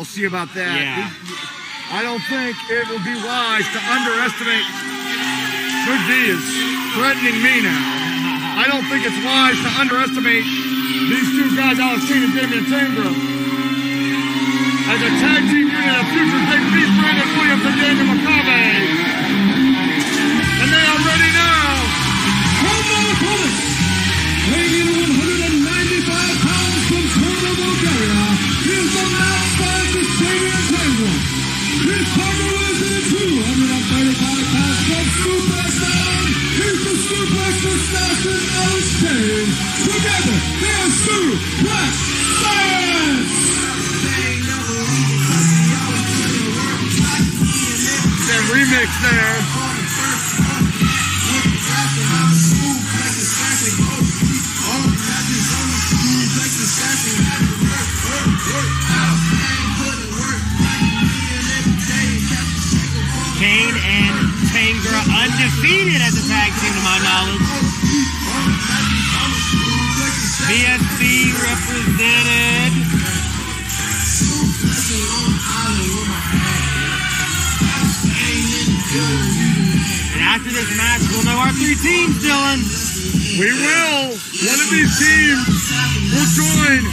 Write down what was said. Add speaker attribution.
Speaker 1: We'll see about that.
Speaker 2: Yeah.
Speaker 1: I don't think it will be wise to underestimate. Good D is threatening me now. I don't think it's wise to underestimate these two guys, Alex Kane and Damyan Tangra. As a tag team unit of future
Speaker 3: Tango. His partner is in 235 pounds from Superstar. He's the Suplex Assassin Kane. Together, they are Suplex Science.
Speaker 1: That remix there.
Speaker 2: Kane and Tangra undefeated as a tag team to my knowledge. BSB represented. And after this match, we'll know our three teams, Dylan.
Speaker 1: We will. One of these teams will join